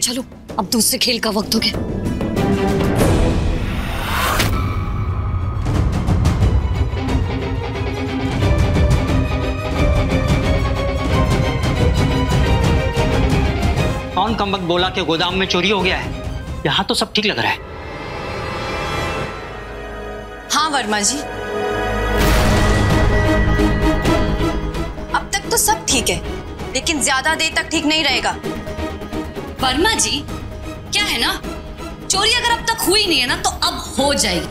चलो अब दूसरे खेल का वक्त हो गया। कौन कम्बक बोला कि गोदाम में चोरी हो गया है? यहाँ तो सब ठीक लग रहा है। हाँ वर्मा जी। अब तक तो सब ठीक है लेकिन ज़्यादा देर तक ठीक नहीं रहेगा। वर्मा जी क्या है ना? चोरी अगर अब तक हुई नहीं है ना तो अब हो जाएगी।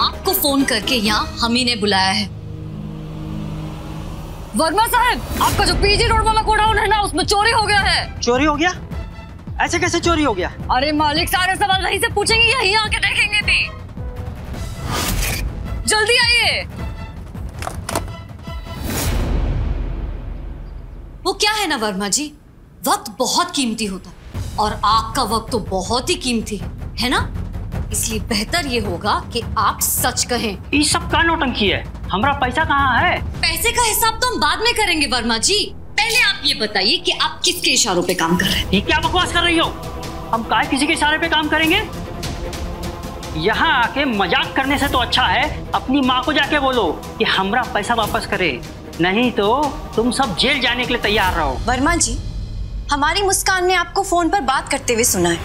आपको फ़ोन करके यहाँ हम ही ने बुलाया है। वर्मा साहब आपका जो पीजी रोड वाला गोडाउन है ना उसमें चोरी हो गया है। चोरी हो गया? ऐसे कैसे चोरी हो गया? अरे मालिक सारे सवाल वहीं से पूछेंगे या यहीं आके देखेंगे भी। जल्दी आइए। वो क्या है ना वर्मा जी? वक्त बहुत कीमती होता है और आपका वक्त तो बहुत ही कीमती है है ना? इसलिए बेहतर ये होगा कि आप सच कहें। ये सब का नौटंकी है? हमारा पैसा कहाँ है? पैसे का हिसाब तो हम बाद में करेंगे वर्मा जी। पहले आप ये बताइए कि आप किसके इशारों पे काम कर रहे हैं? क्या बकवास कर रही हो? हम काय किसी के इशारे पे काम करेंगे? यहाँ आके मज़ाक करने से तो अच्छा है अपनी माँ को जाके बोलो कि हमारा पैसा वापस करे। नहीं तो तुम सब जेल जाने के लिए तैयार रहो। वर्मा जी हमारी मुस्कान ने आपको फ़ोन पर बात करते हुए सुना है।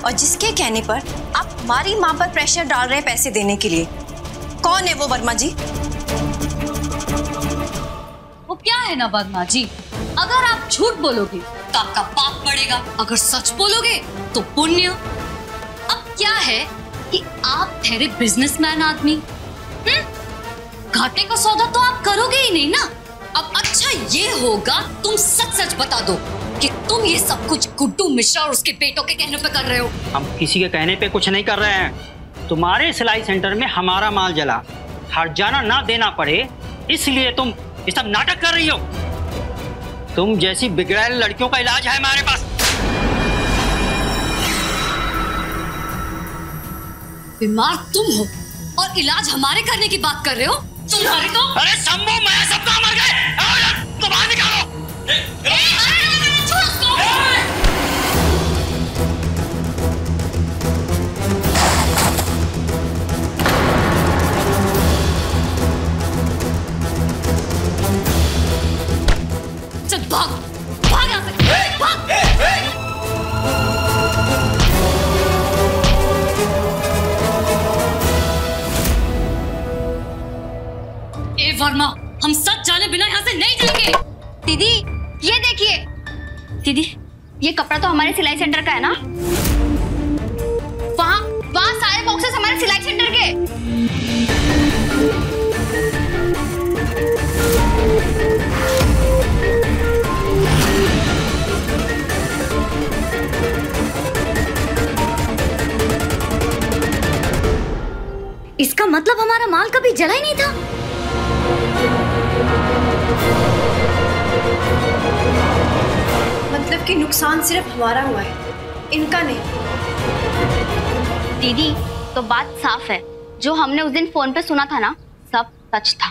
और जिसके कहने पर आप हमारी माँ पर प्रेशर डाल रहे पैसे देने के लिए। कौन है वो वर्मा जी? वो क्या है ना वर्मा जी? अगर आप झूठ बोलोगे तो आपका पाप बढ़ेगा अगर सच बोलोगे तो पुण्य। अब क्या है कि आप ठहरे बिजनेसमैन आदमी। हम्म? घाटे का सौदा तो आप करोगे ही नहीं ना। अब अच्छा ये होगा तुम सच सच बता दो कि तुम ये सब कुछ गुड्डू मिश्रा और उसके बेटों के कहने पे कर रहे हो। हम किसी के कहने पे कुछ नहीं कर रहे हैं। तुम्हारे सिलाई सेंटर में हमारा माल जला। हर जाना ना देना पड़े इसलिए तुम ये सब नाटक कर रही हो। तुम जैसी बिगड़ैल लड़कियों का इलाज है हमारे पास। बीमार तुम हो और इलाज हमारे करने की बात कर रहे हो? तो? अरे शंभू मैं सबका मर गए तो बाहर निकालो। चल। भाग भाग यहाँ से। भाग। वर्मा हम सच जाने बिना यहाँ से नहीं जाएँगे। दीदी ये देखिए। दीदी? ये कपड़ा तो हमारे सिलाई सेंटर का है ना? वहाँ वहाँ सारे बॉक्सेस हमारे सिलाई सेंटर के। इसका मतलब हमारा माल कभी जला ही नहीं था। मतलब कि नुकसान सिर्फ़ हमारा हुआ है इनका नहीं। दीदी तो बात साफ़ है। जो हमने उस दिन फ़ोन पे सुना था ना सब सच था।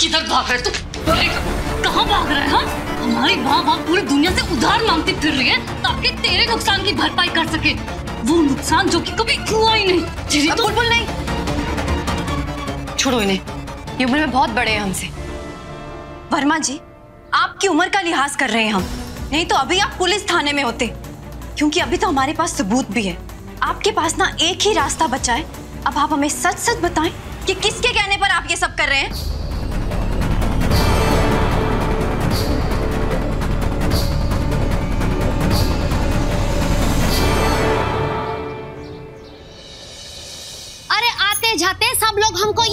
किधर भाग रहे तू कहाँ भाग रहे हैं हाँ? हमारी माँ बाप पूरी दुनिया से उधार मांगती फिर रही है ताकि तेरे नुकसान की भरपाई कर सके। वो नुकसान जो कि कभी हुआ ही नहीं। तो बुलबुल नहीं। छोड़ो इन्हें। ये उम्र में बहुत बड़े हैं हमसे। वर्मा जी, आपकी उम्र का लिहाज कर रहे हैं हम। नहीं तो अभी आप पुलिस थाने में होते। क्योंकि अभी तो हमारे पास सबूत भी है। आपके पास ना एक ही रास्ता बचा है। अब आप हमें सच सच बताएँ कि किसके कहने पर आप ये सब कर रहे हैं?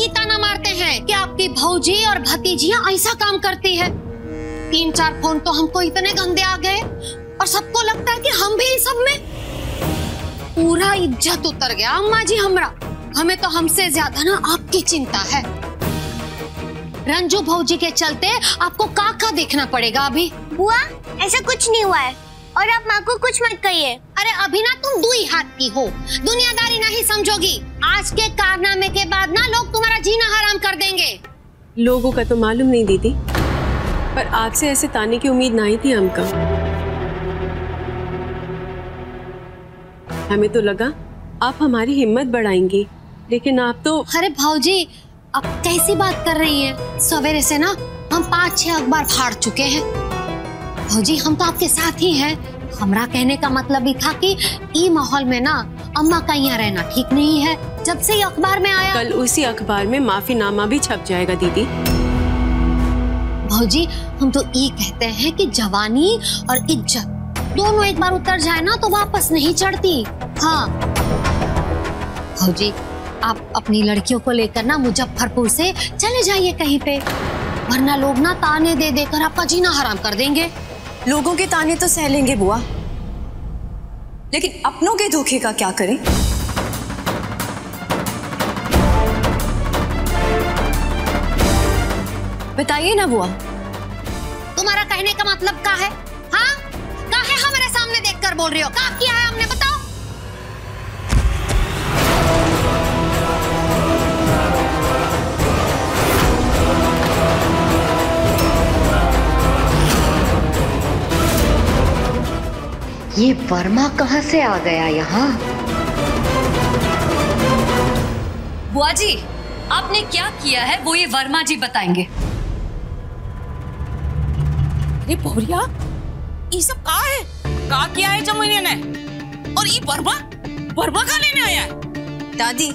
ताना मारते हैं कि आपकी भौजी और भतीजियाँ ऐसा काम करती है। तीन चार फ़ोन तो हमको इतने गंदे आ गए और सबको लगता है कि हम भी इस सब में पूरा इज़्ज़त उतर गया। अम्मा जी, हमरा, हमें तो हमसे ज़्यादा ना आपकी चिंता है। रंजू भौजी के चलते आपको का का देखना पड़ेगा अभी। बुआ ऐसा कुछ नहीं हुआ है। और आप माँ को कुछ मत कहिए। अरे अभी ना तुम दुई हाथ की हो। दुनियादारी नहीं समझोगी। आज के कारनामे के बाद ना लोग तुम्हारा जीना हराम कर देंगे। लोगों का तो मालूम नहीं दीदी। पर आपसे ऐसे ताने की उम्मीद नहीं थी हमका हमें तो लगा आप हमारी हिम्मत बढ़ाएँगी लेकिन आप तो अरे भाऊजी आप कैसी बात कर रही हैं? सवेरे से ना हम पाँच छह अखबार फाड़ चुके हैं। भाऊजी हम तो आपके साथ ही हैं। हमरा कहने का मतलब ही था कि ई माहौल में ना अम्मा का यहाँ रहना ठीक नहीं है। जब से ये अखबार में आया कल उसी अखबार में माफीनामा भी छप जाएगा दीदी। भाऊजी हम तो ये कहते हैं कि जवानी और इज़्ज़त दोनों एक बार उतर जाए ना तो वापस नहीं चढ़ती। हाँ। भाऊजी आप अपनी लड़कियों को लेकर ना मुजफ्फरपुर से चले जाइए कहीं पे वरना लोग ना ताने दे देकर आपका जीना हराम कर देंगे। लोगों के ताने तो सह लेंगे बुआ। लेकिन अपनों के धोखे का क्या करें? बताइए ना बुआ। तुम्हारा कहने का मतलब क्या है? हाँ? क्या है? हमारे सामने देखकर बोल रही हो। क्या किया है हमने? बताओ ये वर्मा कहाँ से आ गया यहाँ? बुआ जी आपने क्या किया है वो ये वर्मा जी बताएँगे। अरे भौरिया ये सब का है? का किया है जमुनिया ने और ये वर्मा? वर्मा का लेने आया है? दादी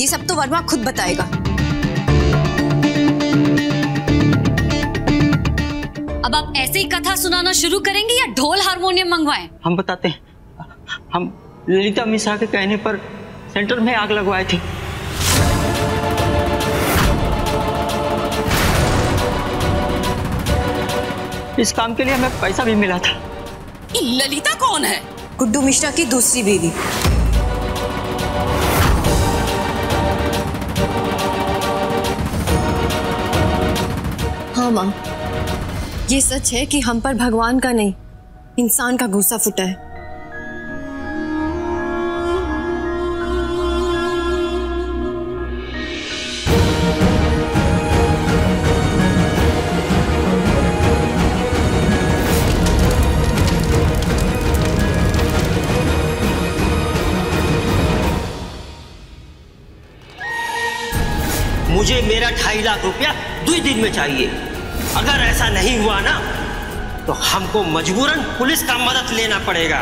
ये सब तो वर्मा खुद बताएगा। अब आप ऐसे ही कथा सुनाना शुरू करेंगे या ढोल हारमोनियम मंगवाएँ? हम बताते हैं। हम ललिता मिश्रा के कहने पर सेंटर में आग लगवाए थे। इस काम के लिए हमें पैसा भी मिला था। ललिता कौन है? गुड्डू मिश्रा की दूसरी बीवी। हाँ माँ। ये सच है कि हम पर भगवान का नहीं, इंसान का गुस्सा फुटा है। मुझे मेरा ढाई लाख रुपया दो दिन में चाहिए। अगर ऐसा नहीं हुआ ना तो हमको मजबूरन पुलिस का मदद लेना पड़ेगा।